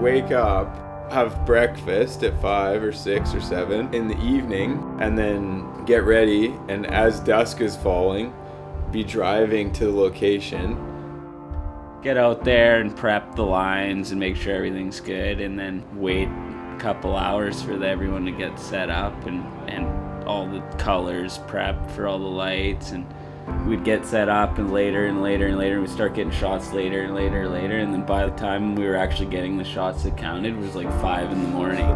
wake up, have breakfast at five or six or seven in the evening, and then get ready. And as dusk is falling, be driving to the location. Get out there and prep the lines and make sure everything's good, and then wait a couple hours for everyone to get set up and, and all the colors prepped for all the lights and we'd get set up and later and later and later and we'd start getting shots later and later and later and then by the time we were actually getting the shots that counted it was like five in the morning.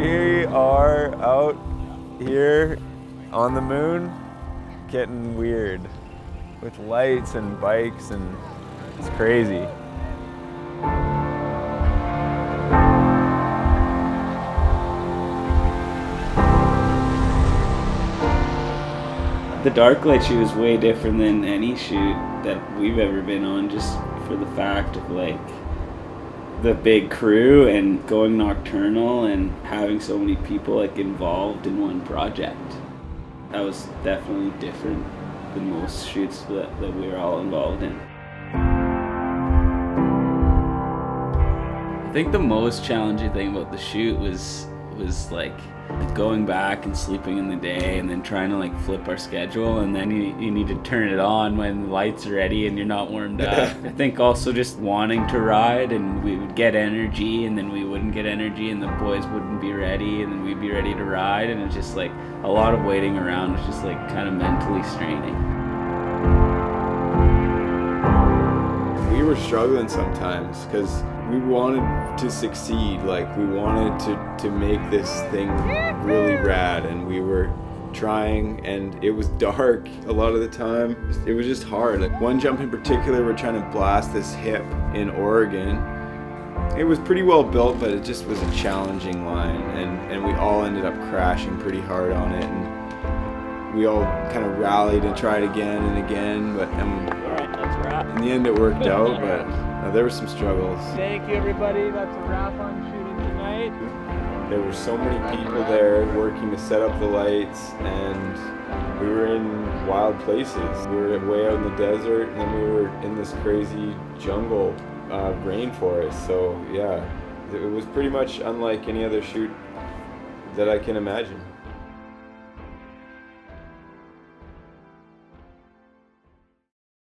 We are out here on the moon getting weird with lights and bikes and it's crazy the dark light shoot is way different than any shoot that we've ever been on just for the fact of like the big crew and going nocturnal and having so many people like involved in one project. That was definitely different than most shoots that, that we were all involved in. I think the most challenging thing about the shoot was was like going back and sleeping in the day and then trying to like flip our schedule and then you, you need to turn it on when the lights are ready and you're not warmed up. I think also just wanting to ride and we would get energy and then we wouldn't get energy and the boys wouldn't be ready and then we'd be ready to ride and it's just like a lot of waiting around was just like kind of mentally straining. Were struggling sometimes because we wanted to succeed like we wanted to to make this thing really rad and we were trying and it was dark a lot of the time. It was just hard like one jump in particular we're trying to blast this hip in Oregon. It was pretty well built but it just was a challenging line and and we all ended up crashing pretty hard on it and we all kind of rallied and tried again and again but um, in the end it worked out but uh, there were some struggles. Thank you, everybody. That's a wrap on shooting tonight. There were so many people there working to set up the lights, and we were in wild places. We were way out in the desert, and then we were in this crazy jungle uh, rainforest. So, yeah, it was pretty much unlike any other shoot that I can imagine.